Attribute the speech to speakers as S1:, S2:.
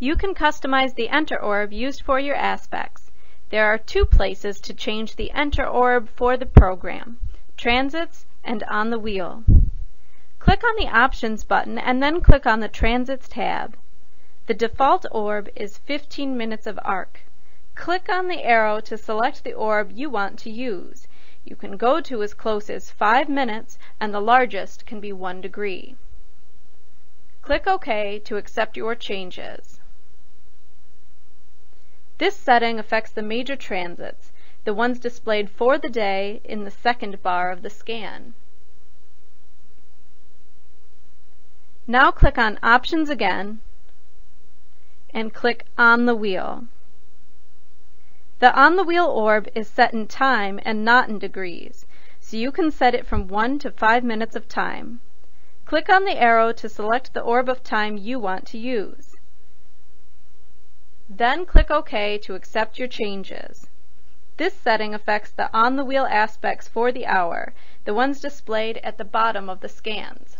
S1: You can customize the enter orb used for your aspects. There are two places to change the enter orb for the program, transits and on the wheel. Click on the Options button and then click on the Transits tab. The default orb is 15 minutes of arc. Click on the arrow to select the orb you want to use. You can go to as close as 5 minutes and the largest can be 1 degree. Click OK to accept your changes. This setting affects the major transits, the ones displayed for the day in the second bar of the scan. Now click on Options again and click On the Wheel. The On the Wheel orb is set in time and not in degrees, so you can set it from 1 to 5 minutes of time. Click on the arrow to select the orb of time you want to use. Then click OK to accept your changes. This setting affects the on-the-wheel aspects for the hour, the ones displayed at the bottom of the scans.